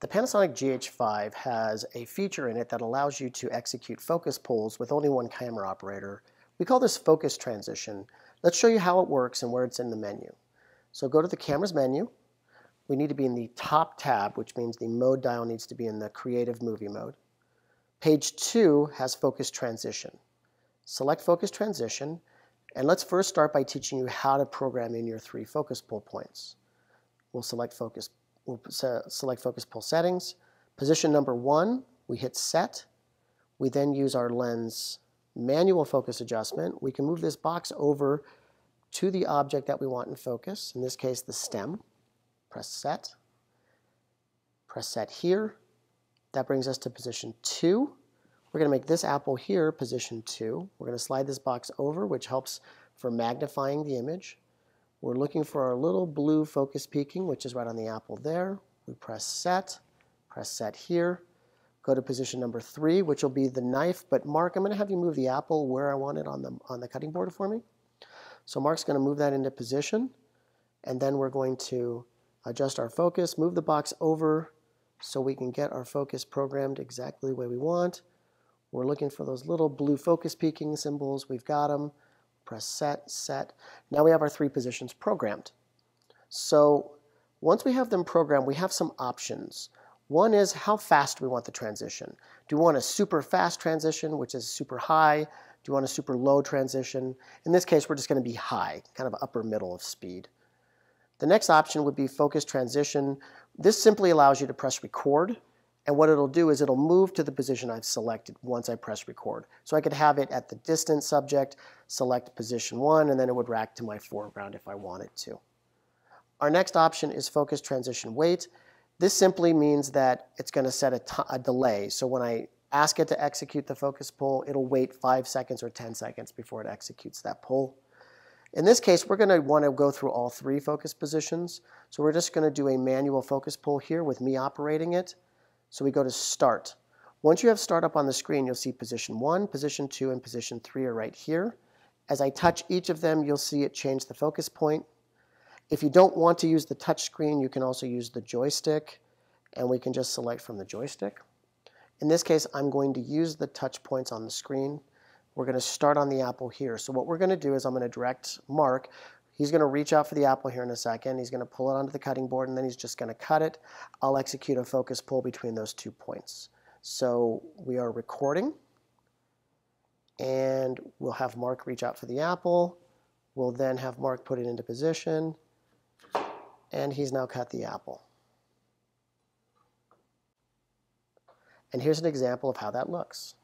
The Panasonic GH5 has a feature in it that allows you to execute focus pulls with only one camera operator. We call this focus transition. Let's show you how it works and where it's in the menu. So go to the camera's menu. We need to be in the top tab, which means the mode dial needs to be in the creative movie mode. Page 2 has focus transition. Select focus transition, and let's first start by teaching you how to program in your three focus pull points. We'll select focus, we'll select focus pull settings. Position number one, we hit set. We then use our lens manual focus adjustment. We can move this box over to the object that we want in focus, in this case the stem. Press set. Press set here. That brings us to position two. We're going to make this apple here position 2. We're going to slide this box over, which helps for magnifying the image. We're looking for our little blue focus peaking, which is right on the apple there. We press set, press set here. Go to position number 3, which will be the knife. But Mark, I'm going to have you move the apple where I want it on the, on the cutting board for me. So Mark's going to move that into position. And then we're going to adjust our focus, move the box over so we can get our focus programmed exactly the way we want. We're looking for those little blue focus peaking symbols. We've got them. Press set, set. Now we have our three positions programmed. So once we have them programmed, we have some options. One is how fast we want the transition. Do we want a super fast transition, which is super high? Do you want a super low transition? In this case, we're just going to be high, kind of upper middle of speed. The next option would be focus transition. This simply allows you to press record and what it'll do is it'll move to the position I've selected once I press record. So I could have it at the distant subject, select position one, and then it would rack to my foreground if I wanted to. Our next option is focus transition wait. This simply means that it's going to set a, a delay. So when I ask it to execute the focus pull, it'll wait 5 seconds or 10 seconds before it executes that pull. In this case, we're going to want to go through all three focus positions. So we're just going to do a manual focus pull here with me operating it. So we go to Start. Once you have Start up on the screen, you'll see Position 1, Position 2, and Position 3 are right here. As I touch each of them, you'll see it change the focus point. If you don't want to use the touch screen, you can also use the joystick, and we can just select from the joystick. In this case, I'm going to use the touch points on the screen. We're going to start on the apple here. So what we're going to do is I'm going to direct Mark He's going to reach out for the apple here in a second. He's going to pull it onto the cutting board, and then he's just going to cut it. I'll execute a focus pull between those two points. So we are recording, and we'll have Mark reach out for the apple. We'll then have Mark put it into position, and he's now cut the apple. And here's an example of how that looks.